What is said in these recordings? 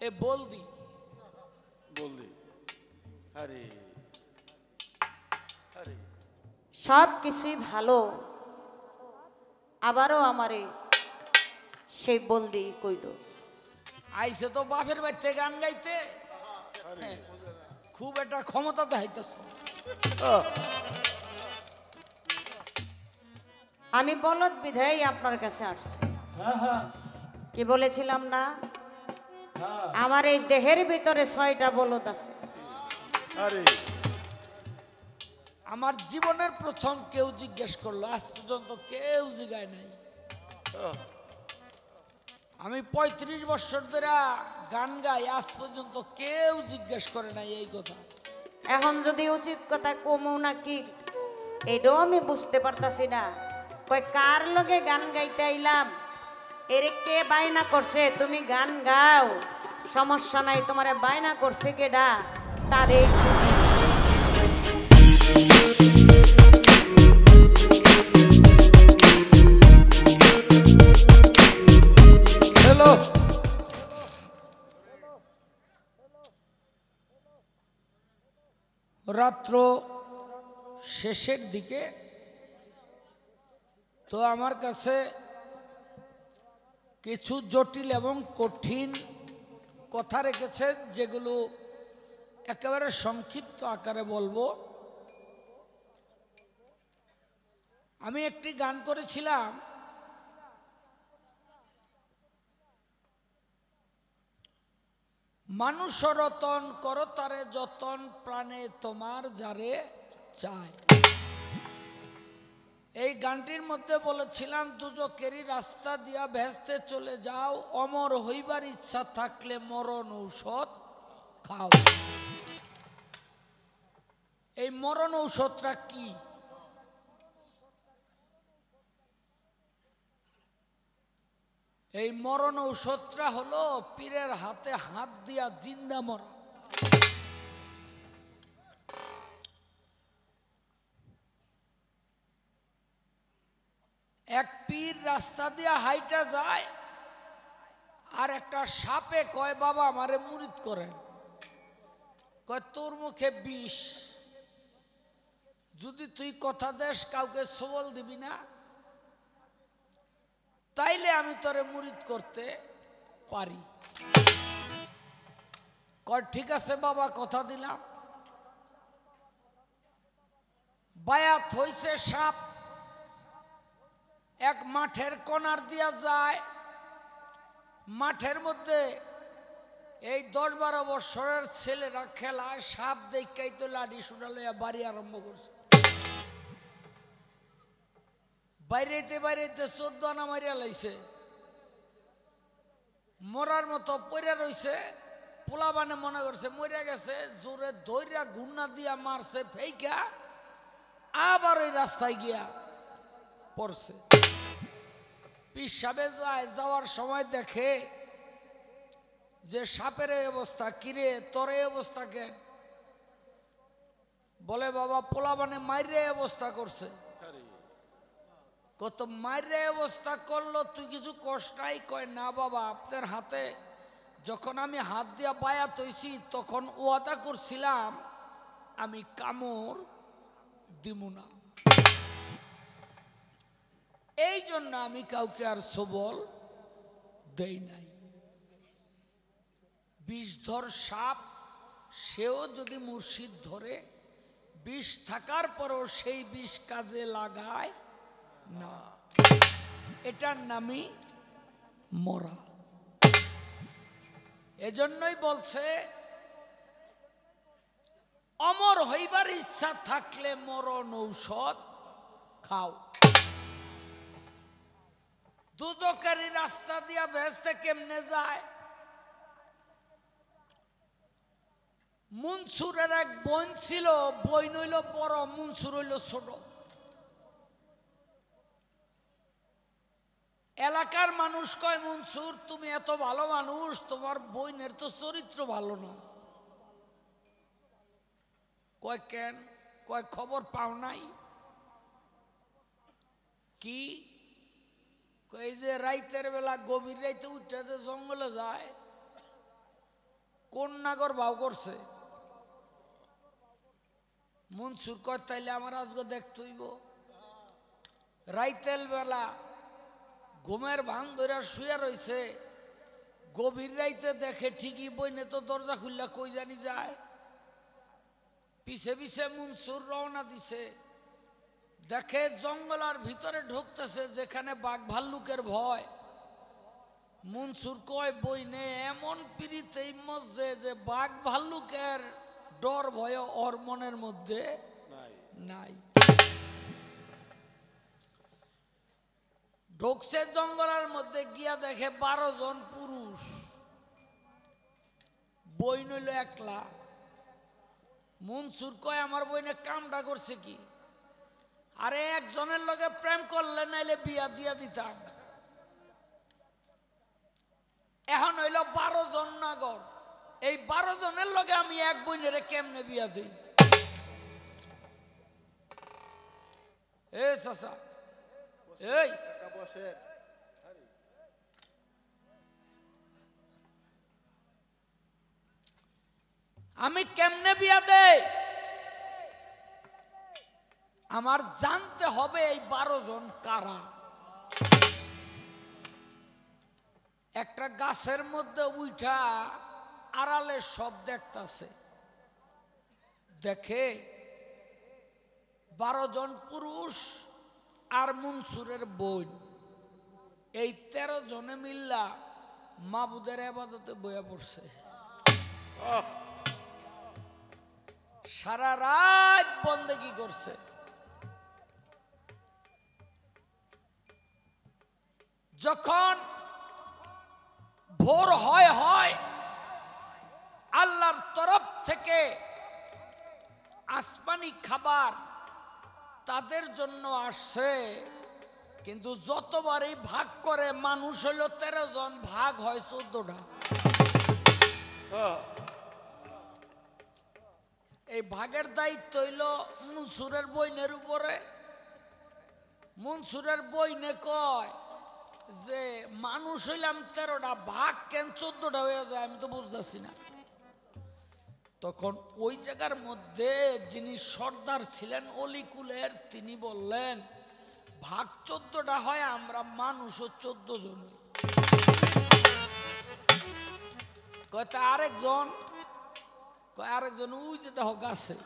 এ বলদি। বললি আরে। আরে। সব কিছুই ভালো। আবারও আমারে সেই বলদি কইল। আইসে তো বাপের বাড়িতে গান গাইতে। খুব একটা ক্ষমতা দেখাইতেছ। আমি বলদ বিধাই আপনার কাছে আসছি। হ্যাঁ হ্যাঁ। কি বলেছিলাম না? আমার এই দেহের ভিতরে ছয়টা বলদ আছে। আরে। আমার জীবনের প্রথম কেউ জিজ্ঞেস করল আজ পর্যন্ত কেউ জিগায় নাই। আমি পঁয়ত্রিশ বছর ধরে গান গাই আজ পর্যন্ত কেউ জিজ্ঞেস করে নাই এই কথা। এখন যদি উচিত কথা কমু না কি এটাও আমি বুঝতে পারতাছি না। কই কার লগে গান গাইতে আইলাম? এরে কে বায়না করছে? তুমি গান গাও। সমস্যা নাই, তোমারে বায়না করছে কেডা? তারে হ্যালো রাত্র শেষের দিকে তো আমার কাছে কিছু জটিল এবং কঠিন কথা রেখেছেন, যেগুলো একেবারে সংক্ষিপ্ত আকারে বলব। আমি একটি গান করেছিলাম। মানুষ রতন করতারে যতন প্রাণে তোমার যারে চায়। এই গানটির মধ্যে বলেছিলাম, দুজকেরই রাস্তা দিয়া ভেস্তে চলে যাও, অমর হইবার ইচ্ছা থাকলে মরণ ঔষধ খাও। এই মরণ ঔষধটা কি? এই মরণ ঔষধটা হলো পীরের হাতে হাত দিয়া জিন্দা মরা। এক পীর রাস্তা দিয়ে হাইটা যায়, আর একটা সাপে কয়, বাবা, আমারে মুরিদ করেন। কয়, তোর মুখে বিষ। যদি তুই কথা দেস, কাউকে সবল দিবি না। তাইলে আমি তোরে মুরিদ করতে পারি। কয়, ঠিক আছে, বাবা, কথা দিলাম। বায়াত হইছে সাপ। এক মাঠের কোনার দিয়া যায়। মাঠের মধ্যে এই দশ বারো বছরের ছেলেরা খেলায় সাপ দেখাই তো সুটা লইয়া বাড়ি আরম্ভ করছে। বাইরেতে বাইরেতে চোদ্দ আনা মারিয়া লাইছে। মরার মতো পড়ে রইছে। পোলা বানে মনে করছে মরিয়া গেছে, জোরে দৈরা ঘুন্না দিয়া মারছে, ফেইকা, আবার ওই রাস্তায় গিয়া পড়ছে। পিসাবে যায় যাওয়ার সময় দেখে যে সাপের অবস্থা কিরে তোর এই অবস্থা কেন বলে, বাবা, পোলা মানে মাইরে অবস্থা করছে। কত মাইরে অবস্থা করল, তুই কিছু কষ্টাই কয়, না বাবা, আপনার হাতে যখন আমি হাত দিয়া বায়াত হইছি তখন ওয়াদা করছিলাম, আমি কামড় দিব না। এই জন্য আমি কাউকে আর সবল দেই নাই। বিষধর সাপ, সেও যদি মুর্শিদ ধরে, বিষ থাকার পরও সেই বিষ কাজে লাগায় না। এটার নামই মরা। এজন্যই বলছে, অমর হইবার ইচ্ছা থাকলে মরণ ঔষধ খাও। দুজকারী রাস্তা দিয়া ভেস্তে কেমনে যায়? মুনসুরের এক বোন ছিল বই নইল বড়, মুনসুর হইল ছোট। এলাকার মানুষ কয়, মনসুর, তুমি এত ভালো মানুষ, তোমার বইনের তো চরিত্র ভালো না। কয়, কেন? কয়, খবর পাও নাই। কি? এই যে রাইতের বেলা গভীর রাইতে উঠে যে জঙ্গলে যায় কোন নাগর ভাও করছে। মনসুর কর তাইলে আমার আজকে দেখতে রাইতেল বেলা ঘুমের ভাঙ ধরে শুয়ে রইছে। গভীর রাইতে দেখে ঠিকই বইনে তো দরজা খুললা, কই জানি যায়। পিছে পিছে মনসুর রওনা দিছে। দেখে জঙ্গলার ভিতরে ঢুকতেছে যেখানে বাঘ ভাল্লুকের ভয়। মনসুর কয় বই বইনে এমন পিড়িতেই মজে যে বাঘ ভাল্লুকের ডর ভয় ওর মনের মধ্যে নাই। নাই। ঢুকছে জঙ্গলের মধ্যে গিয়া দেখে বারো জন পুরুষ। বই নইল একলা। মনসুর কয় আমার বইনে কামটা করছে কি? আরে একজনের লগে প্রেম করলে নাইলে বিয়া দিয়া দিতাম। এখন হইল বারো জন নাগর। এই বারো জনের লগে আমি এক বইনেরে কেমনে বিয়া দিই? আমি কেমনে বিয়া দেই? আমার জানতে হবে এই বারো জন কারা। একটা গাছের মধ্যে উঠা আড়ালে সব দেখতাছে। দেখে বারো জন পুরুষ আর মনসুরের বোন। এই তেরো জনে মিল্লা মাবুদের আবাদতে বইয়া পড়ছে। সারা রাত বন্দেগি করছে। যখন ভোর হয় হয়, আল্লাহর তরফ থেকে আসমানি খাবার তাদের জন্য আসছে কিন্তু যতবারই ভাগ করে, মানুষ হইল তেরো জন, ভাগ হয় চোদ্দটা। এই ভাগের দায়িত্ব হইল মনসুরের বইনের উপরে। মনসুরের বইনে কয় যে মানুষ হইলাম তেরোটা ভাগ কেন চোদ্দটা হয়ে যায় আমি তো বুঝতেছি না। তখন ওই জায়গার মধ্যে যিনি সর্দার ছিলেন অলিকুলের, তিনি বললেন, ভাগ চোদ্দটা হয়, আমরা মানুষও চোদ্দ জন হই। কয়, তা আরেকজন? আরেকজন উই যে দেখো গাছে।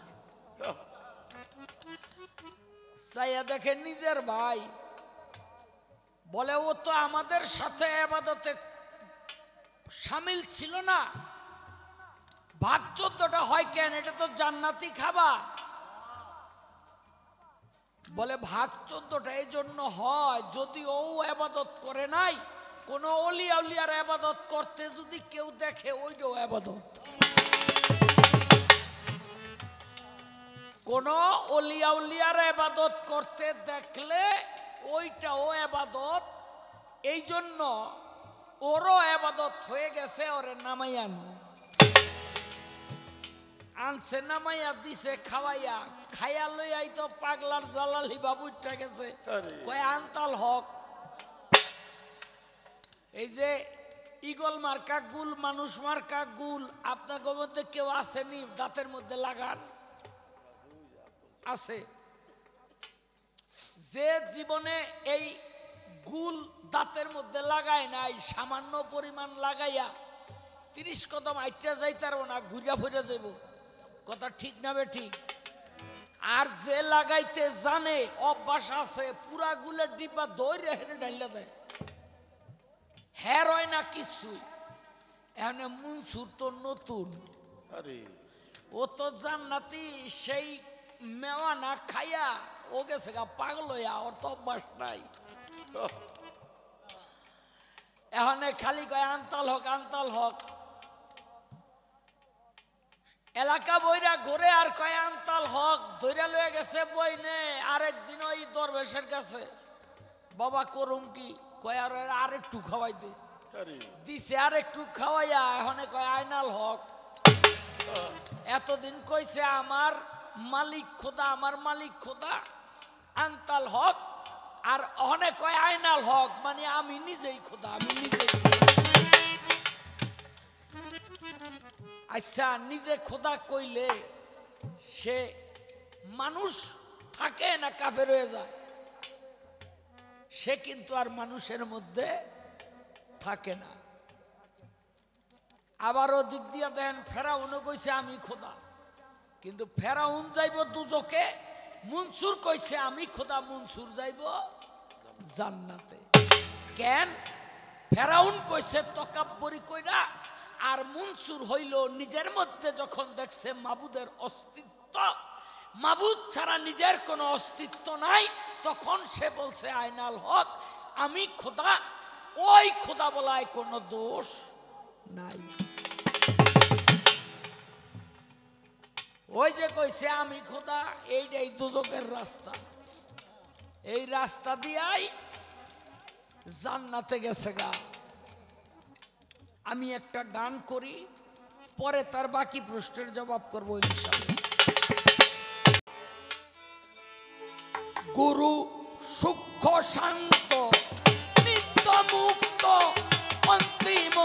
চাইয়া দেখে নিজের ভাই বলে, ও তো আমাদের সাথে আবাদতে সামিল ছিল না। ভাগ চোদ্দটা হয় কেন? এটা তো জান্নাতি খাবার। বলে, ভাগ চোদ্দটা এই জন্য হয়, যদি ও আবাদত করে নাই, কোন অলিয়া উলিয়ার আবাদত করতে যদি কেউ দেখে, ওইটাও আবাদত। কোন অলিয়া উলিয়ার আবাদত করতে দেখলে ওইটাও আবাদত এই জন্য ওরও আবাদত হয়ে গেছে ওরে নামাইয়ানো আনছে নামাইয়া দিছে খাওয়াইয়া খাইয়া লইয়াই তো পাগলার জালালি বাবুটা গেছে। কয় আনতাল হক। এই যে ইগল মার্কা গুল মানুষ মার্কা গুল আপনার মধ্যে কেউ আসেনি দাঁতের মধ্যে লাগান। আছে। যে জীবনে এই গুল দাঁতের মধ্যে লাগায় নাই সামান্য পরিমাণ লাগাইয়া তিরিশ কদম আইটা যাইতার না ঘুরিয়া ফুরে যাব কথা ঠিক না ঠিক? আর যে লাগাইতে জানে অভ্যাস আছে পুরা গুলের ডিব্বা দৌড়ে হেরে ডাইলা দেয়। হ্যার হয় না কিছুই এখানে মুনসুর তো নতুন। আরে। ও তো জান্নাতি সেই মেওয়া না খাইয়া ও গেছে গা পাগল হইয়া ওর তো অভ্যাস নাই। এখানে খালি কয় আনতাল হক আনতাল হক। এলাকা বইরা ঘুরে আর কয় আনতাল হক ধৈরা লয়ে গেছে বই নে আরেকদিন ওই দরবেশের কাছে। বাবা করুম কি? কয় আর আর একটু খাওয়াই দে। দিছে আর একটু খাওয়াইয়া এখন কয় আয়নাল হক। এতদিন কইছে আমার মালিক খোদা আমার মালিক খোদা। আন্তাল হক আর অনেক কয় আয়নাল হক মানে আমি নিজেই খোদা, আমি নিজেই। আচ্ছা নিজে খোদা কইলে সে মানুষ থাকে না কাবের হয়ে যায়? সে কিন্তু আর মানুষের মধ্যে থাকে না। আবার দিক দিয়া দেন ফেরাউনও কইছে, আমি খোদা। কিন্তু ফেরাউন যাইব দুজকে মনসুর কইছে, আমি খোদা মনসুর যাইব জান্নাতে। কেন? ফেরাউন কইছে, তকাব্বরি কইরা। আর মনসুর হইল নিজের মধ্যে যখন দেখছে মাবুদের অস্তিত্ব। মাবুদ ছাড়া নিজের কোনো অস্তিত্ব নাই। তখন সে বলছে আয়নাল হক, আমি খোদা, ওই খোদা বলায় কোনো দোষ নাই। ওই যে কইছে, আমি খোদা, এইটাই দুজকের রাস্তা। এই রাস্তা দিয়াই জান্নাতে গেছে গা। আমি একটা গান করি, পরে তার বাকি প্রশ্নের জবাব করব গুরু সূক্ষ্ম শান্ত, নিত্য মুক্ত, অন্তিম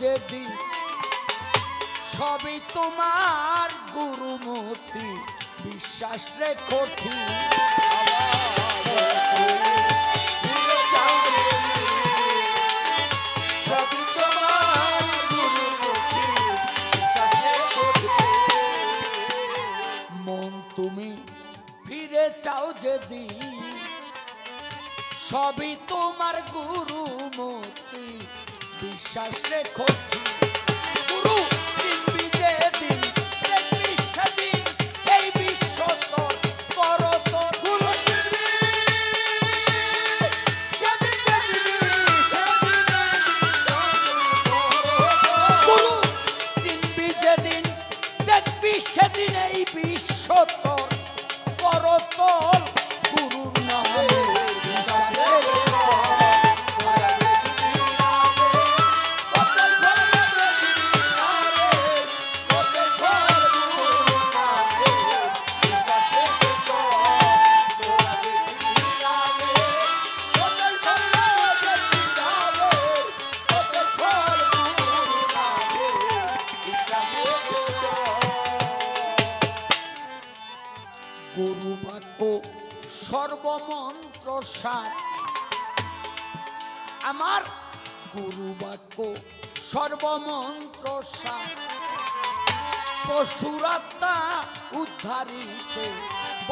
যেদিন সবই তোমার গুরুমতি। বিশ্বাস বিশ্বাসে মন তুমি ফিরে চাও যেদিন সবই তোমার গুরুমতি। বিশ্বাস রেখো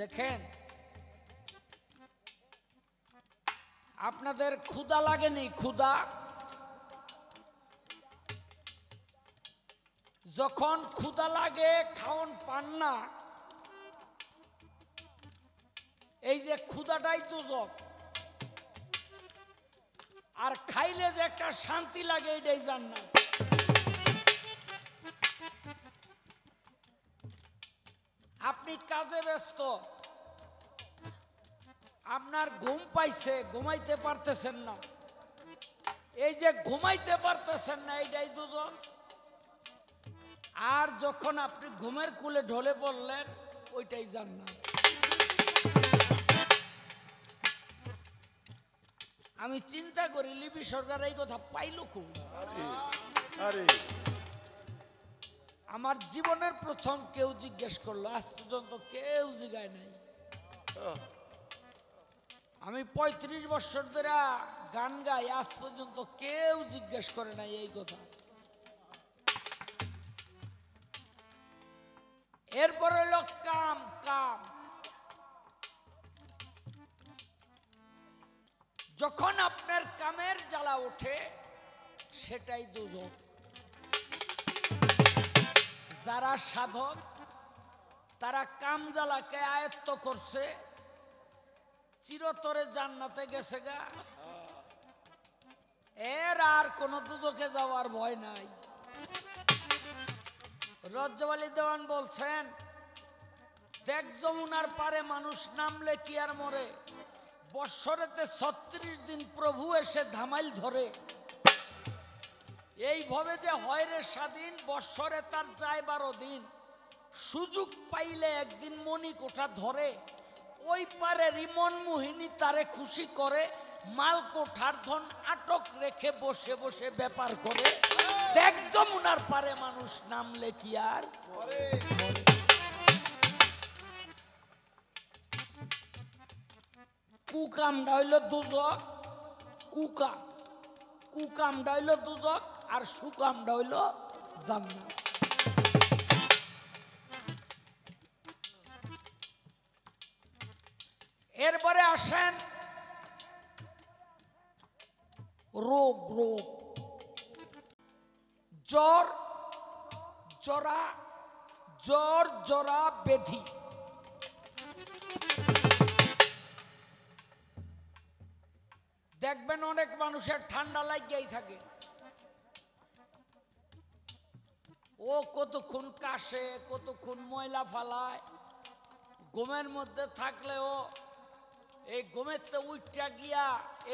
দেখেন, আপনাদের ক্ষুদা লাগেনি? ক্ষুদা যখন ক্ষুদা লাগে, খাওন পান না। এই যে ক্ষুদাটাই তো জব। আর খাইলে যে একটা শান্তি লাগে, এটাই জান না আপনি কাজে ব্যস্ত। আপনার ঘুম পাইছে, ঘুমাইতে পারতেছেন না। এই যে ঘুমাইতে পারতেছেন না, এইটাই দুজন। আর যখন আপনি ঘুমের কুলে ঢলে পড়লেন, ওইটাই জান না আমি চিন্তা করি, লিপি সরকার এই কথা পাইল খুব আরে। আমার জীবনের প্রথম কেউ জিজ্ঞেস করল, আজ পর্যন্ত কেউ জিগায় নাই। আমি পঁয়ত্রিশ বছর ধরে গান গাই, আজ পর্যন্ত কেউ জিজ্ঞেস করে নাই এই কথা। এরপর হলো কাম কাম। যখন আপনার কামের জ্বালা ওঠে, সেটাই দুজন যারা সাধক, তারা কামজালাকে আয়ত্ত করছে, চিরতরে জান্নাতে গেছে গা। এর আর কোন দুদকে যাওয়ার ভয় নাই। রজ্জবালি দেওয়ান বলছেন, দেখ যমুনার পারে মানুষ নামলে কি আর মরে? বৎসরেতে ছত্রিশ দিন প্রভু এসে ধামাইল ধরে। এইভাবে যে হয় রে স্বাধীন, বৎসরে তার যায় বারো দিন। সুযোগ পাইলে একদিন মণি কোঠা ধরে, ওই পারে রিমন মোহিনী তারে খুশি করে মাল কোঠার ধন আটক রেখে বসে বসে ব্যাপার করে। দেখ যমুনার পারে মানুষ নামলে কি আর। কুকামটা হইল দুজক। কুকাম। কুকামটা হইল দুজক। আর সুকামটা হইল জান্নাত। এরপরে আসেন রোগ রোগ। জ্বর, জরা জ্বর, জরা, বেধি। দেখবেন অনেক মানুষের ঠান্ডা লাগিয়েই থাকে। ও কতক্ষণ কাশে কতক্ষণ ময়লা ফালায়। ঘুমের মধ্যে থাকলেও এই ঘুমের তো উঠটা গিয়া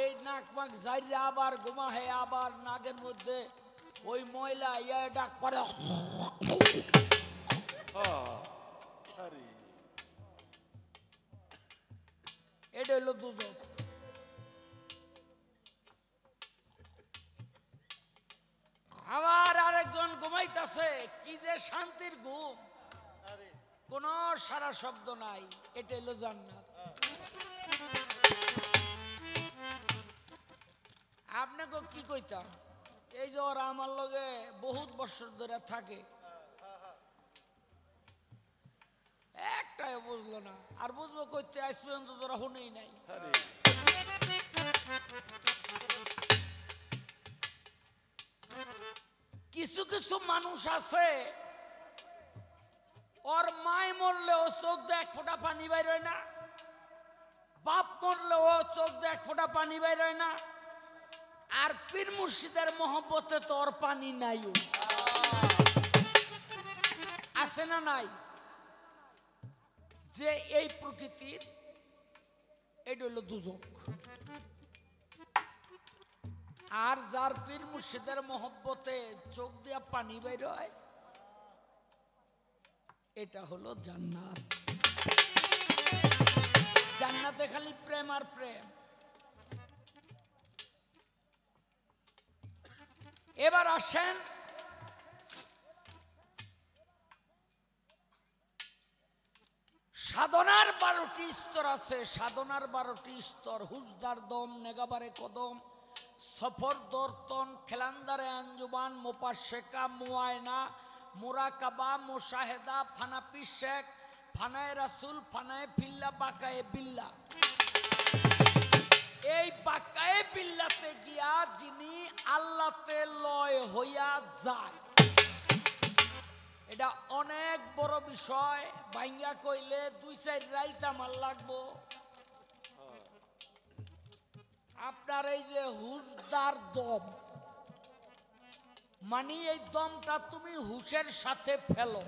এই নাক মাক জাইরা আবার ঘুমা হে আবার নাকের মধ্যে ওই ময়লা ইয়া ডাক পরে এটা হলো আবার আরেকজন ঘুমাইতেছে কি যে শান্তির ঘুম। কোন সারা শব্দ নাই এটা হলো জান্নাত। আপনাকে কি কইতাম? এই যে ওরা আমার লগে বহুত বছর ধরে থাকে। একটাই বুঝলো না আর বুঝব কইতে আজ পর্যন্ত তোরা শুনেই নাই। কিছু কিছু মানুষ আছে। ওর মায় মরলে ও চোখ দিয়ে এক ফোঁটা পানি বাইর হয় না। বাপ মরলে ও চোখ দিয়ে এক ফোঁটা পানি বাইর হয় না। আর পীর মুর্শিদের মহব্বতে তো ওর পানি নাই। আছে না নাই? যে এই প্রকৃতির, এটা হলো দুজক। আর যার পীর মুর্শিদের মহব্বতে চোখ দিয়া পানি বের হয়, এটা হলো জান্নাত। জান্নাতে খালি প্রেম আর প্রেম। এবার আসেন সাধনার বারোটি স্তর আছে। সাধনার বারোটি স্তর হুজদার দম, নেগাবারে কদম। সফর দর্তন, খেলান্দারে আঞ্জুমান মোপা শেখা মুয়ায়না, মোরাকাবা, মোশাহেদা ফানাপি শেখ, ফানায় রাসুল, ফানায় ফিল্লা বাকায়ে বিল্লা এই বাকায়ে বিল্লাতে গিয়া যিনি আল্লাতে লয় হইয়া যায়। এটা অনেক বড় বিষয় বাইঙ্গা কইলে দুই চার রাইত আমার লাগবো। আপনার এই যে হুশদার দম মানে এই দমটা তুমি হুশের সাথে ফেলো।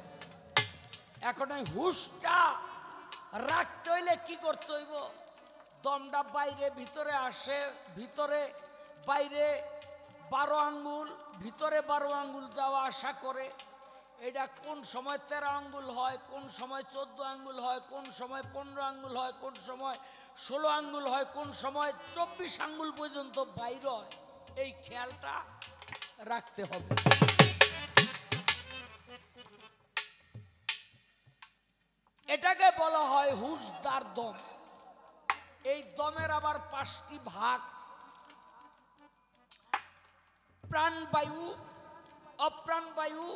এখন এই হুশটা রাখতে হইলে কি করতে হইব? দমটা বাইরে ভিতরে আসে, ভিতরে বাইরে বারো আঙ্গুল, ভিতরে বারো আঙ্গুল যাওয়া আশা করে। এটা কোন সময় তেরো আঙ্গুল হয়, কোন সময় চোদ্দ আঙ্গুল হয়, কোন সময় পনেরো আঙ্গুল হয়, কোন সময় ষোলো আঙ্গুল হয়, কোন সময়? চব্বিশ আঙ্গুল পর্যন্ত বাইর হয়। এই খেয়ালটা রাখতে হবে। এটাকে বলা হয় হুশদার দম। এই দমের আবার পাঁচটি ভাগ। প্রাণবায়ু, অপ্রাণবায়ু,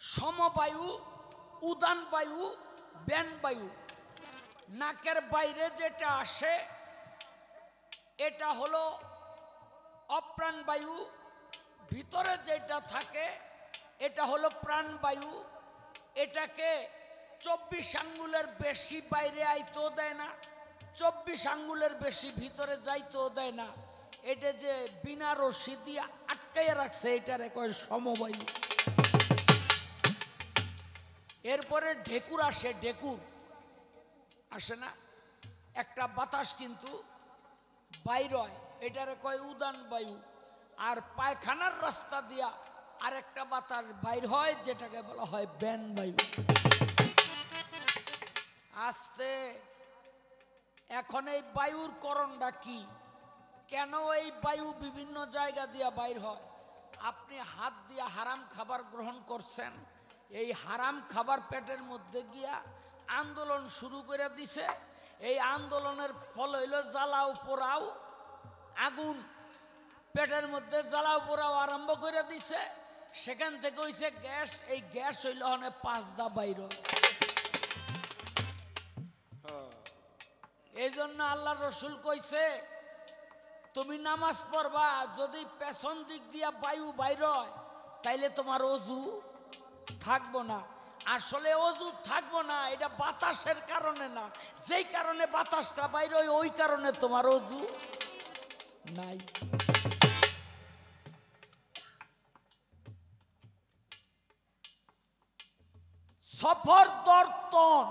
সমবায়ু উদান বায়ু ব্যান বায়ু নাকের বাইরে যেটা আসে, এটা হলো অপ্রাণবায়ু। ভিতরে যেটা থাকে, এটা হলো প্রাণবায়ু। এটাকে চব্বিশ আঙ্গুলের বেশি বাইরে আইতেও দেয় না, চব্বিশ আঙ্গুলের বেশি ভিতরে যাইতেও দেয় না। এটা যে বিনা রশি দিয়ে আটকাইয়া রাখছে, এটারে কয় সমবায়ু। এরপরে ঢেকুর আসে, ঢেকুর। আসে না। একটা বাতাস কিন্তু বাইর হয়। এটারে কয় উদান বায়ু। আর পায়খানার রাস্তা দিয়া আর একটা বাতাস বাইর হয়, যেটাকে বলা হয় ব্যান বায়ু। আসতে, এখন এই বায়ুর করণটা কি? কেন এই বায়ু বিভিন্ন জায়গা দিয়া বাইর হয়? আপনি হাত দিয়া হারাম খাবার গ্রহণ করছেন। এই হারাম খাবার পেটের মধ্যে গিয়া আন্দোলন শুরু করে দিছে। এই আন্দোলনের ফল হইল জ্বালাও পোড়াও আগুন পেটের মধ্যে জ্বালাও পোড়াও আরম্ভ করে দিছে। সেখান থেকে হইছে গ্যাস এই গ্যাস হইল অনেক পাঁচ দা বাইর এই জন্য আল্লাহ রসুল কইছে তুমি নামাজ পড়বা যদি পেছন দিক দিয়া বায়ু বাইর হয় তাইলে তোমার অজু থাকব না। আসলে অজু থাকব না, এটা বাতাসের কারণে না। যেই কারণে বাতাসটা বাইর ওই কারণে তোমার অজু নাই। সফর দর্তন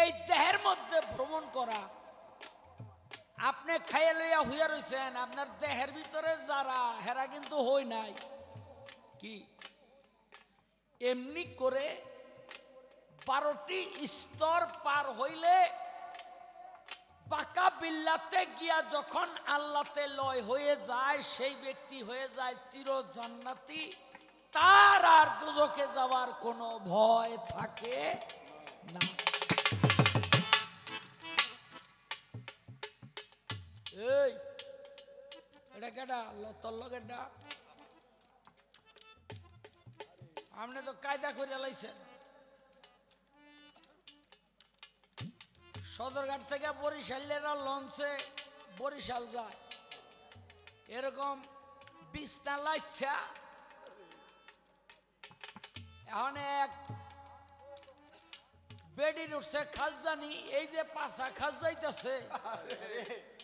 এই দেহের মধ্যে ভ্রমণ করা। আপনি খাইয়ে লইয়া হইয়া রইছেন, আপনার দেহের ভিতরে যারা, হেরা কিন্তু হই নাই। কি? এমনি করে বারোটি স্তর পার হইলে পাকা বিল্লাতে গিয়া যখন আল্লাতে লয় হয়ে যায়, সেই ব্যক্তি হয়ে যায় চির জান্নাতি তার আর দুজকে যাওয়ার কোনো ভয় থাকে না। এই, এটা কেডা? ল- তোর আপনি তো কায়দা করে লাইছেন সদরঘাট থেকে বরিশালেরা লঞ্চে বরিশাল যায়। এরকম বিছনা লাইছা। এখন এক বেডির উঠছে খালজানি এই যে পাশা খাল যাইতেছে।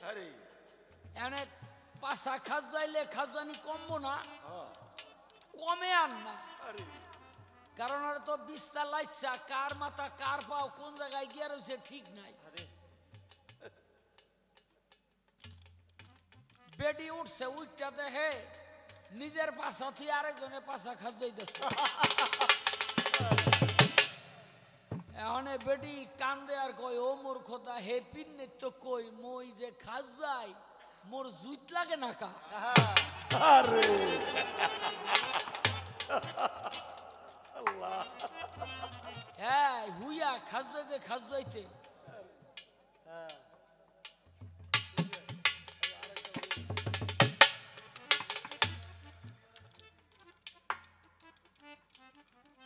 আরে এনে পাশা খাত যাইলে খাজানি কমবো না। কমে আর না। আরে। কারণ আর তো বিস্তার লাইছা কার মাথা কার পাও কোন জায়গায় গিয়ে রয়েছে ঠিক নাই। বেডি উঠছে উঠটা দেখে নিজের পাশা থেকে আরেকজনের পাশা খাত যাইতেছে। এখন বেডি কান্দে আর কয় ও মোর খোদা হে পিন্নে তো কই মই যে খাত যাই মোর জুইত লাগে না কা আরে। আল্লাহ। হ্যাঁ হুইয়া খাজাইতে খাজাইতে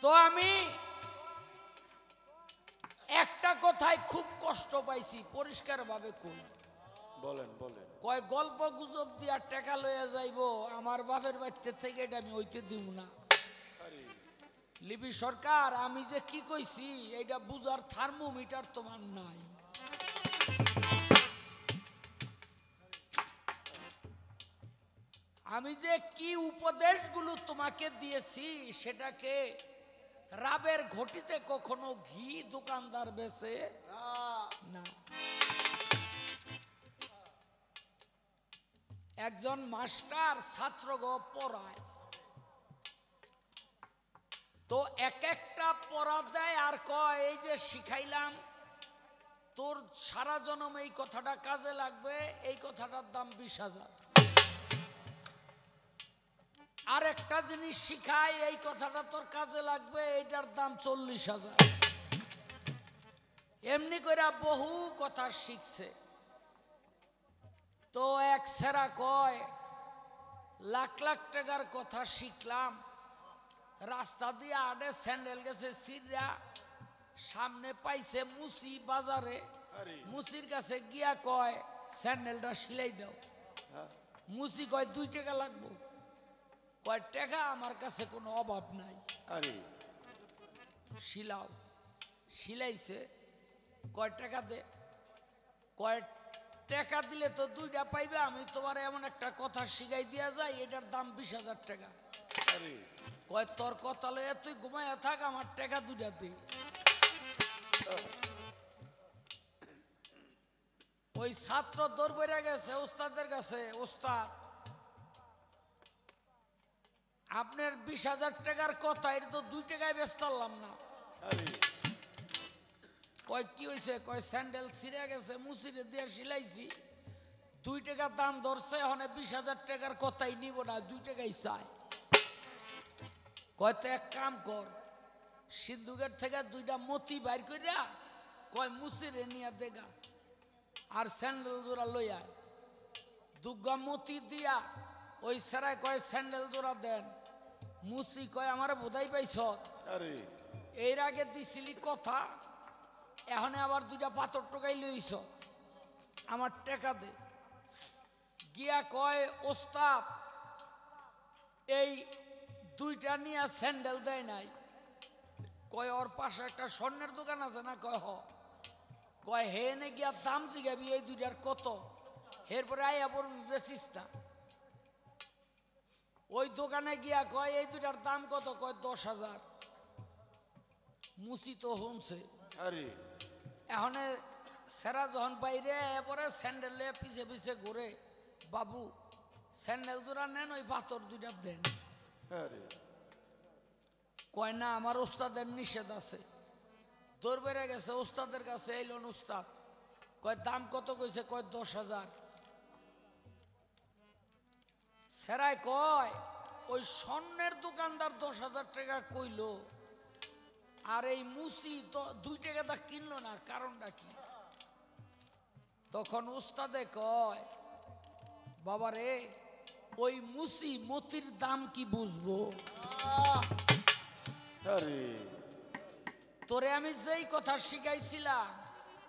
তো আমি একটা কথায় খুব কষ্ট পাইছি পরিষ্কারভাবে কই। বলেন বলেন। কয় গল্প গুজব দিয়া টেকা লইয়া যাইব আমার বাপের বাচ্চা থেকে এটা আমি ওইকে দিব না। লিপি সরকার, আমি যে কি কইছি এটা বুঝার থার্মোমিটার তোমার নাই। আমি যে কি উপদেশগুলো তোমাকে দিয়েছি, সেটাকে রাবের ঘটিতে কখনো ঘি দোকানদার বেছে না। একজন মাস্টার ছাত্রগ পড়ায়। তো এক একটা পড়া দেয় আর কয়, এই যে শিখাইলাম, তোর সারা জনম এই কথাটা কাজে লাগবে, এই কথাটার দাম বিশ হাজার। আর একটা জিনিস শিখাই, এই কথাটা তোর কাজে লাগবে, এইটার দাম চল্লিশ হাজার। এমনি করে বহু কথা শিখছে। তো এক সেরা কয়, লাখ লাখ টাকার কথা শিখলাম রাস্তা দিয়ে আডে স্যান্ডেল গেছে সিরা সামনে পাইছে মুসি বাজারে। আরে। মুসির কাছে গিয়া কয় স্যান্ডেলটা সিলাই দাও। হ্যাঁ। মুসি কয় দুই টাকা লাগবো। কয় টাকা আমার কাছে কোনো অভাব নাই। আরে। শিলাও শিলাইছে। কয় টাকা দে। কয় টাকা দিলে তো দুইটা পাইবে আমি তোমার এমন একটা কথা শিখাই দিয়া যাই এটার দাম বিশ হাজার টাকা। কয় তোর কথা লয়ে তুই ঘুমাইয়া থাক আমার টাকা দুইটা দে। ওই ছাত্র দৌড় বেড়ে গেছে ওস্তাদের কাছে ওস্তাদ আপনার বিশ হাজার টাকার কথা এটা তো দুই টাকায় ব্যস্ত পারলাম না। কয় কি হয়েছে কয় স্যান্ডেল ছিঁড়ে গেছে মুসিরে দিয়ে সিলাইছি দুই টাকা দাম ধরছে হনে বিশ হাজার টাকার কথাই নিব না দুই টাকাই চায় কয় তো এক কাম কর সিন্ধুকের থেকে দুইটা মতি বাইর করিয়া কয় মুসিরে নিয়ে দেগা আর স্যান্ডেল জোড়া লইয়া দুর্গা মতি দিয়া ওই সেরায় কয় স্যান্ডেল জোড়া দেন মুসি কয় আমার বোধাই পাইছ। আরে। এর আগে দিছিলি কথা এখন আবার দুইটা পাথর টোকাই লইছ আমার টেকা দে। গিয়া কয় ওস্তাদ এই দুইটা নিয়ে স্যান্ডেল দেয় নাই। কয় ওর পাশে একটা স্বর্ণের দোকান আছে না? কয় হ। কয় হে নে গিয়া দাম জিগাবি এই দুইটার কত? এরপরে আইয়া পড়বি বেচিস না। ওই দোকানে গিয়া কয় এই দুইটার দাম কত? কয় দশ হাজার। মুসি তো হনছে। আরে। এখন সেরা যখন বাইরে এরপরে স্যান্ডেল পিছে পিছে ঘুরে বাবু স্যান্ডেল জোড়া নেন ওই পাথর দুইটা দেন। কয়, না, আমার ওস্তাদের নিষেধ আছে। দৌড় গেছে, ওস্তাদের কাছে এইলন ওস্তাদ। কয়, দাম কত কইছে? কয়, দশ হাজার। সেরাই কয়, ওই স্বর্ণের দোকানদার দশ হাজার টাকা কইলো, আর এই মুসি দুই টাকা দা কিনলো না কারণটা কি? তখন উস্তাদে কয় বাবা রে ওই মুসি মতির দাম কি বুঝব? আরে। তোরে আমি যেই কথা শিখাইছিলাম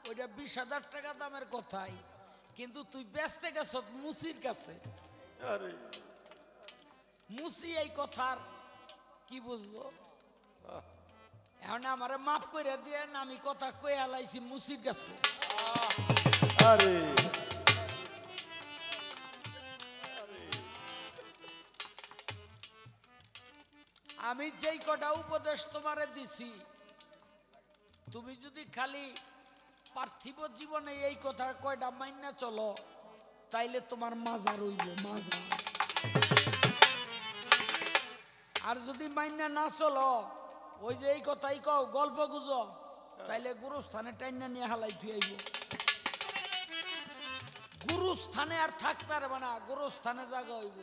ওইটা বিশ হাজার টাকা দামের কথাই। কিন্তু তুই ব্যস্ত গেছ মুসির কাছে। আরে। মুসি এই কথার কি বুঝব? এখন আমারে মাফ করে দিয়ে আমি কথা কয়ে আলাইছি মুসির কাছে। আরে। আমি যেই কটা উপদেশ তোমারে দিছি, তুমি যদি খালি পার্থিব জীবনে এই কথা কয়টা মাইনা চলো, তাইলে তোমার মাজা রইব মাজা আর যদি মাইনা না চলো, ওই যে এই কথাই কও, গল্প গুজ, তাইলে গুরুস্থানে টাইনা নিয়ে হালাই থুয়াইব গুরুস্থানে আর থাকতে পারবে না, গুরুস্থানে জায়গা হইব।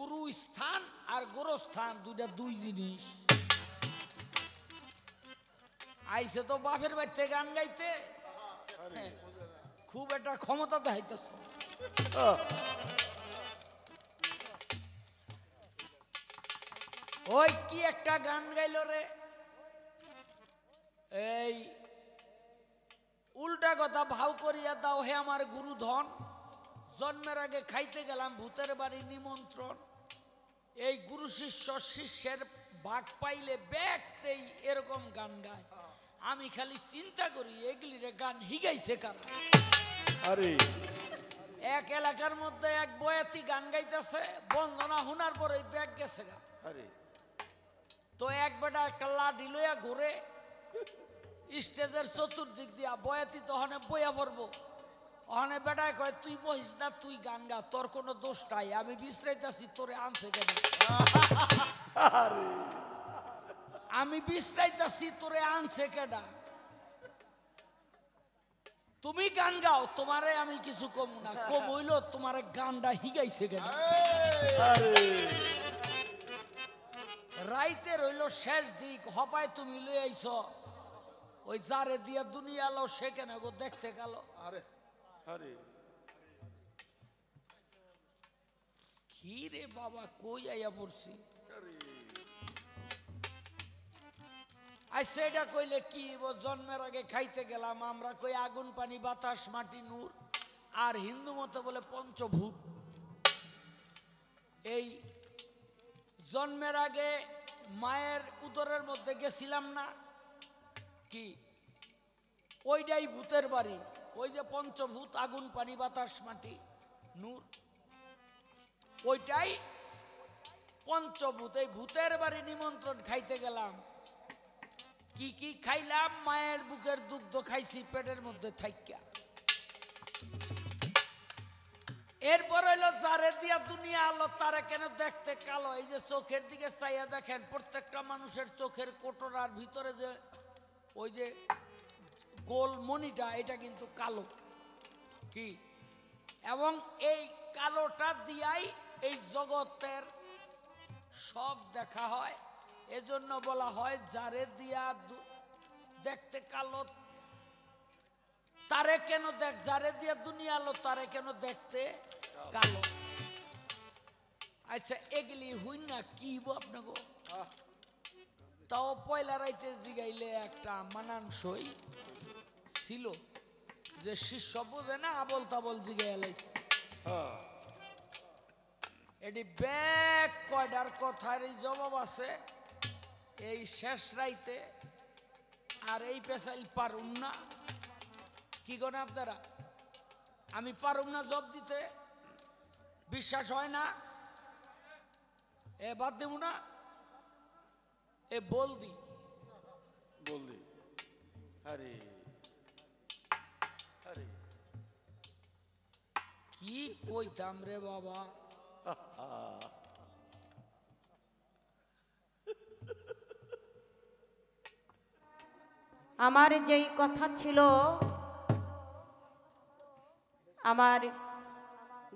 গুরু স্থান আর গোরস্থান দুইটা দুই জিনিস। আইসে তো বাপের বাড়িতে গান গাইতে। হ্যাঁ, খুব একটা ক্ষমতা দেখাইতেছ। ওই কি একটা গান গাইলো রে? এই উল্টা কথা ভাও করিয়া দাও হে আমার গুরুধন। জন্মের আগে খাইতে গেলাম ভূতের বাড়ি নিমন্ত্রণ। এই গুরু শিষ্য শিষ্যের ভাগ পাইলে ব্যাগতেই এরকম গান গায়। আমি খালি চিন্তা করি এগুলিরে গান হিগাইছে কারা? আরে। এক এলাকার মধ্যে এক বয়াতি গান গাইতেছে বন্দনা শোনার পরে ব্যাগ গেছে গা। আরে। তো এক বেটা একটা লাঠি লইয়া ঘুরে স্টেজের চতুর্দিক দিয়া বয়াতি তহনে বইয়া পড়ব। ওখানে বেটায় কয় তুই বহিস না তুই গান গা তোর কোনো দোষ নাই আমি বিশ্রাইতাছি তোরে আনছে কেন? আরে। আমি বিশ্রাইতাছি তোরে আনছে কেডা? তুমি গান গাও তোমারে আমি কিছু কম না কম হইল তোমারে গানটা হিগাইছে কেন আরে। রাইতে রইল শেষ দিক হপায় তুমি লই আইছ। ওই জারে দিয়া দুনিয়া লো সে কেন গো দেখতে গেল? আরে। আরে। কি রে বাবা কই আইয়া পড়ছি? আই সেটা কইলে কি জন্মের আগে খাইতে গেলাম আমরা কই আগুন পানি বাতাস মাটি নূর আর হিন্দু মতে বলে পঞ্চভূত। এই জন্মের আগে মায়ের উদরের মধ্যে গেছিলাম না? কি? ওইটাই ভূতের বাড়ি। ওই যে পঞ্চভূত আগুন, পানি, বাতাস, মাটি, নূর। ওইটাই পঞ্চভূত। এই ভূতের বাড়ি নিমন্ত্রণ খাইতে গেলাম। কি কি খাইলাম? মায়ের বুকের দুগ্ধ খাইছি, পেটের মধ্যে থাইকা। এরপর হইল যারে দিয়া দুনিয়া আলো, তারে কেন দেখতে কালো? এই যে চোখের দিকে চাইয়া দেখেন, প্রত্যেকটা মানুষের চোখের কোটরার ভিতরে যে ওই যে গোল মণিটা এটা কিন্তু কালো। কি? এবং এই কালোটা দিয়াই এই জগতের সব দেখা হয়। এজন্য বলা হয় যারে দিয়া দেখতে কালো তারে কেন দেখ যারে দিয়া দুনিয়া আলো তারে কেন দেখতে কালো। আচ্ছা এগুলি হইন না কি আপনাকে তাও পয়লা রাইতে জিগাইলে একটা মানানসই। ছিল যে শিষ্য বোঝে না আবল তাবল জিগে লাইছে। হ্যাঁ। এটি ব্যাগ কয়টার কথার এই জবাব আছে এই শেষ রাইতে আর এই পেশাইল পারুম না। কি করেন আপনারা? আমি পারুম না জব দিতে বিশ্বাস হয় না। এ বাদ দেব না এ বল দি। বললি আরে আরে। কি কইতাম রে বাবা? আমার যেই কথা ছিল আমার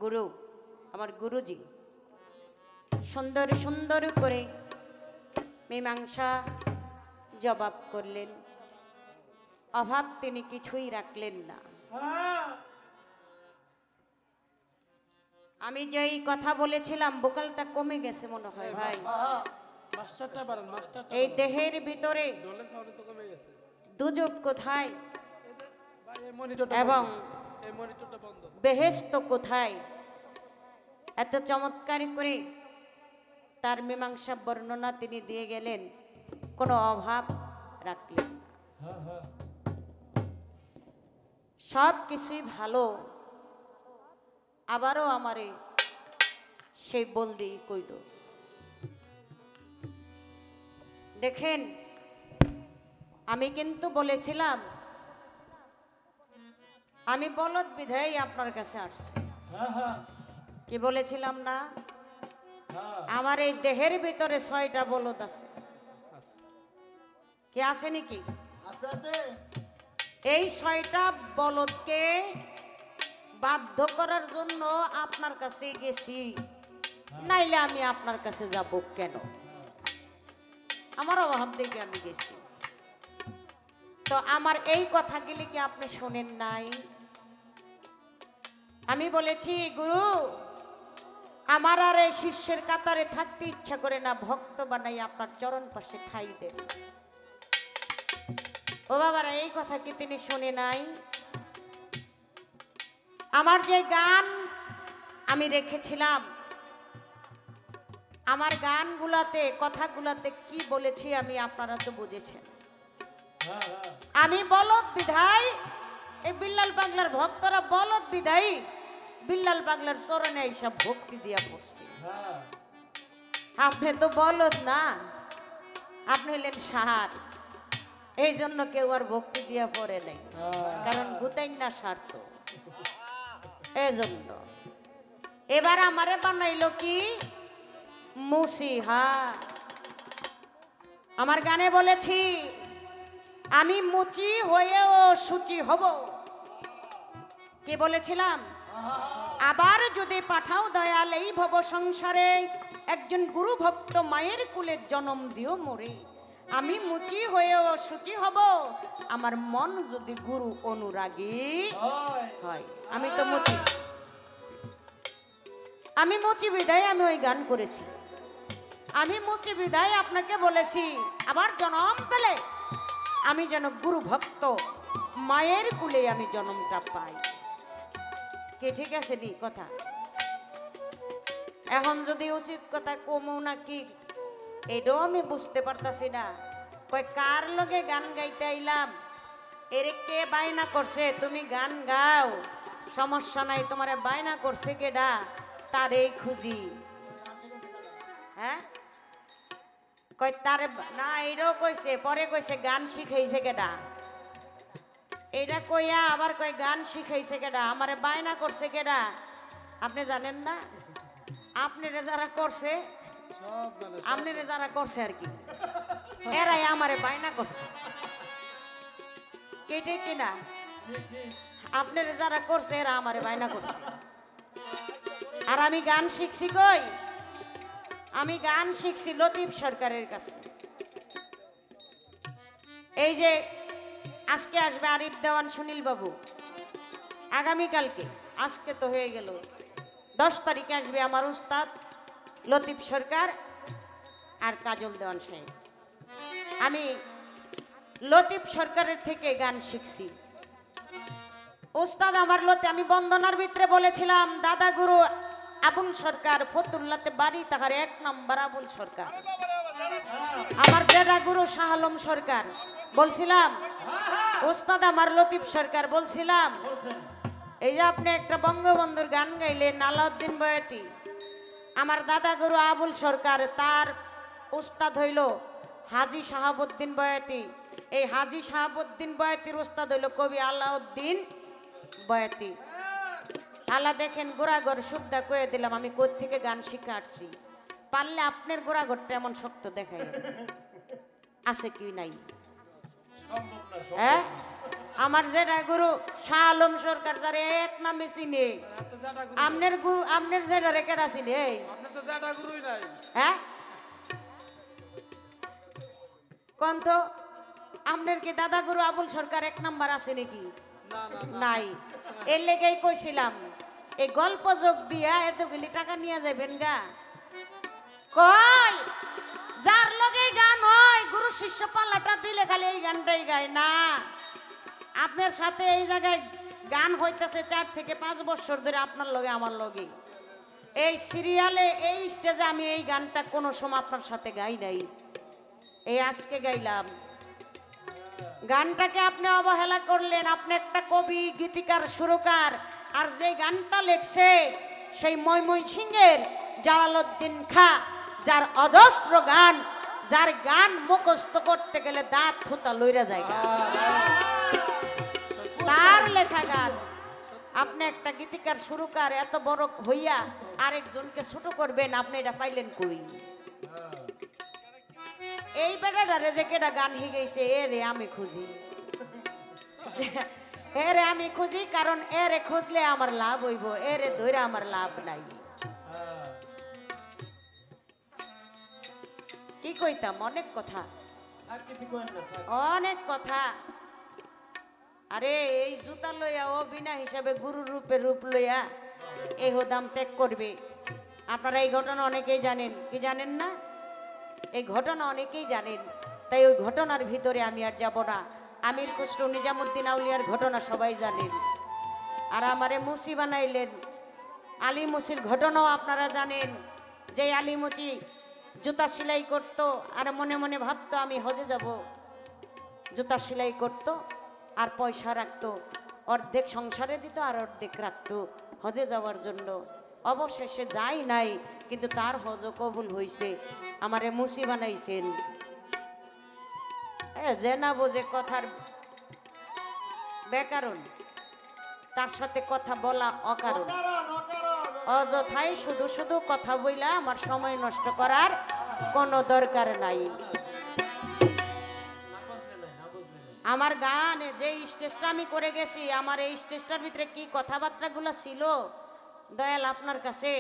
গুরু আমার গুরুজি সুন্দর সুন্দর করে মীমাংসা জবাব করলেন। অভাব তিনি কিছুই রাখলেন না। আমি যেই কথা বলেছিলাম বোকালটা কমে গেছে মনে হয় ভাই। এই দেহের ভিতরে দুযোগ কোথায়? এই এবং। এই বেহেস্ত কোথায়? এত চমৎকার করে তার মীমাংসা বর্ণনা তিনি দিয়ে গেলেন কোনো অভাব রাখলেন না। সব কিছুই ভালো। আবারও আমারে সেই বলদি কইল দেখেন আমি কিন্তু বলেছিলাম আমি বলদ বিধাই আপনার কাছে আসছি। কি বলেছিলাম না? আমার এই দেহের ভিতরে ছয়টা বলদ আছে। কি আছে নাকি? এই ছয়টা বলদকে বাধ্য করার জন্য আপনার কাছে গেছি। নাইলে আমি আপনার কাছে যাব কেন? আমার অভাব দেখে আমি গেছি। তো আমার এই কথা কথাগুলি কি আপনি শোনেন নাই? আমি বলেছি গুরু আমার আর এই শিষ্যের কাতারে থাকতে ইচ্ছা করে না ভক্ত বানাই আপনার চরণ পাশে ঠাই দেন। ও বাবারা এই কথা কি তিনি শুনে নাই? আমার যে গান আমি রেখেছিলাম, আমার গানগুলাতে, কথাগুলাতে কি বলেছি আমি আপনারা তো বুঝেছেন। আমি বলদ বিধায়, এই বিল্লাল বাংলার ভক্তরা বলদ বিধাই বিল্লাল বাংলার চরণে এইসব ভক্তি দিয়া পড়ছি আপনি তো বলদ না, আপনি হলেন সার। এই জন্য কেউ আর ভক্তি দিয়া পড়ে নাই, কারণ গুতাইন না সার তো এই জন্য এবার আমারে বানাইল কি? মুসি হা আমার গানে বলেছি, আমি মুচি হয়েও সুচি হব। কি বলেছিলাম? আবার যদি পাঠাও দয়াল এই ভব সংসারে, একজন গুরু ভক্ত মায়ের কুলের জন্ম দিও মোরে। আমি মুচি হয়েও সুচি হব। আমার মন যদি গুরু অনুরাগী হয়। আমি তো মুচি। আমি মুচি বিদায় আমি ওই গান করেছি। আমি মুচি বিদায় আপনাকে বলেছি আবার জন্ম পেলে আমি যেন গুরু ভক্ত মায়ের কুলে আমি জন্মটা পাই। কে ঠিক আছে নি? কথা। এখন যদি উচিত কথা কমও না কি এটাও আমি বুঝতে পারতাছি না। কয়, কার লগে গান গাইতে আইলাম? এরে কে বায়না করছে? তুমি গান গাও। সমস্যা নাই, তোমারে বায়না করছে কেডা? তারেই খুঁজি। হ্যাঁ? কয়, তারে না এটাও কইছে, পরে কইছে গান শিখাইছে কেডা? এইটা কইয়া আবার কয়, গান শিখাইছে কেডা? আমারে বায়না করছে কেডা? আপনি জানেন না? আপনারে যারা করছে সব যারা করছে আর কি। এরাই আমারে বায়না করছে। কেটে কিনা আপনারে যারা করছে এরা আমারে বায়না করছে। আর আমি গান শিখছি কই? আমি গান শিখছি লতিফ সরকারের কাছে। এই যে আজকে আসবে আরিফ দেওয়ান সুনীল বাবু। আগামীকালকে আজকে তো হয়ে গেল। দশ তারিখে আসবে আমার উস্তাদ। লতিফ সরকার আর কাজল দেওয়ান সাহেব। আমি লতিফ সরকারের থেকে গান শিখছি। উস্তাদ আমার লতে আমি বন্দনার ভিতরে বলেছিলাম, দাদা গুরু, আবুল সরকার ফতুল্লাতে বাড়ি, তাহার এক নম্বর আবুল সরকার। আমার জেডা গুরু শাহ আলম সরকার, বলছিলাম উস্তাদ আমার লতিফ সরকার, বলছিলাম, এই যে আপনি একটা বঙ্গবন্ধুর গান গাইলেন, আলাউদ্দিন বয়াতি আমার দাদা গুরু আবুল সরকার তার উস্তাদ হইল হাজি শাহাবুদ্দিন বয়াতি। এই হাজি শাহাবুদ্দিন বয়াতির উস্তাদ হইল কবি আলাউদ্দিন বয়াতি। আল্লাহ দেখেন গোড়াগড় সুবিধা কয়ে দিলাম আমি থেকে গান শিখে আসছি। পারলে আপনার গোড়াগড়টা এমন শক্ত দেখায় আছে কি নাই? হ্যাঁ? আমার যেটা গুরু শাহ আলম সরকার যারে এক নামে চিনে। জাটা গুরু আমনের গুরু আমনের যেটা রেখে চিনে আপনার তো জাটা গুরুই হ্যাঁ? কোন তো আমনের কি দাদা গুরু আবুল সরকার এক নাম্বার আছে নাকি? নাই। এর লেগেই কইছিলাম এই গল্প যোগ দিয়া এতগুলি টাকা নিয়ে যাবেন গা। কই? যার লগে গান হয় গুরু শিষ্য পাল্লাটা দিলে খালি এই গানটাই গায় না। আপনার সাথে এই জায়গায় গান হইতেছে চার থেকে পাঁচ বছর ধরে আপনার লগে, আমার লগে। এই সিরিয়ালে, এই স্টেজে আমি এই গানটা কোনো সময় আপনার সাথে গাই নাই। এই আজকে গাইলাম। গানটাকে আপনি অবহেলা করলেন, আপনি একটা কবি, গীতিকার, সুরকার, আর যে গানটা লেখছে সেই ময়মনসিংহের জালালউদ্দিন খা, যার অজস্র গান, যার গান মুখস্থ করতে গেলে দাঁত থুতা লইরা যায় লেখা গান আপনি একটা গীতিকার সুরকার এত বড় হইয়া আরেকজনকে ছোট করবেন আপনি এটা পাইলেন কই? এই বেটাটারে যে কেটা গান শিখাইছে এ রে আমি খুঁজি। এ রে আমি খুঁজি কারণ এ রে খুঁজলে আমার লাভ হইব এ রে ধরে আমার লাভ নাই। কি কইতাম? অনেক কথা। অনেক কথা। আরে, এই জুতা লইয়া ও বিনা হিসাবে গুরু রূপে রূপ লইয়া এই দাম ত্যাগ করবে। আপনারা এই ঘটনা অনেকেই জানেন। কি জানেন না? এই ঘটনা অনেকেই জানেন। তাই ওই ঘটনার ভিতরে আমি আর যাব না। আমির খুসরু নিজামুদ্দিন আউলিয়ার ঘটনা সবাই জানেন। আর আমারে মুসি বানাইলেন। আলী মুসির ঘটনাও আপনারা জানেন। যে আলী মুচি জুতা সেলাই করত, আর মনে মনে ভাবতো আমি হজে যাব। জুতা সেলাই করত আর পয়সা রাখতো। অর্ধেক সংসারে দিত আর অর্ধেক রাখতো হজে যাওয়ার জন্য। অবশেষে যাই নাই কিন্তু তার হজ কবুল হইছে। আমারে মুসি বানাইছেন। যে না বোঝে কথার বেকারণ তার সাথে কথা বলা অকারণ। অযথাই শুধু শুধু কথা বইলা আমার সময় নষ্ট করার কোনো দরকার নাই। আমার গান যে স্টেজটা আমি করে গেছি, আমার এই স্টেজটার ভিতরে কি কথাবার্তাগুলো ছিল? দয়াল আপনার কাছে,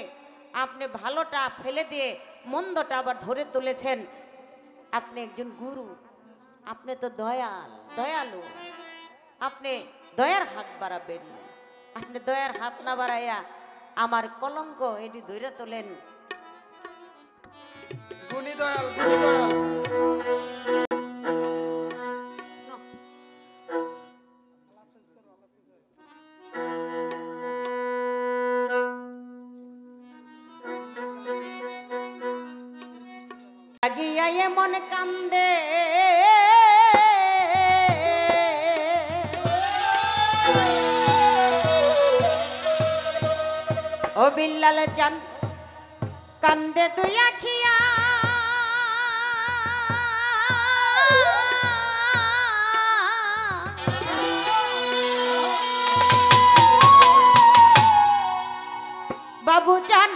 আপনি ভালোটা ফেলে দিয়ে মন্দটা আবার ধরে তুলেছেন। আপনি একজন গুরু, আপনি তো দয়াল, দয়ালু। আপনি দয়ার হাত বাড়াবেন, আপনি দয়ার হাত না বাড়াইয়া আমার কলঙ্ক এটি ধরে তোলেন। গুণী দয়াল গুণী দয়াল। কান্দে। ও বিল্লাল চান কান্দে তুই আখিয়া। বাবু চান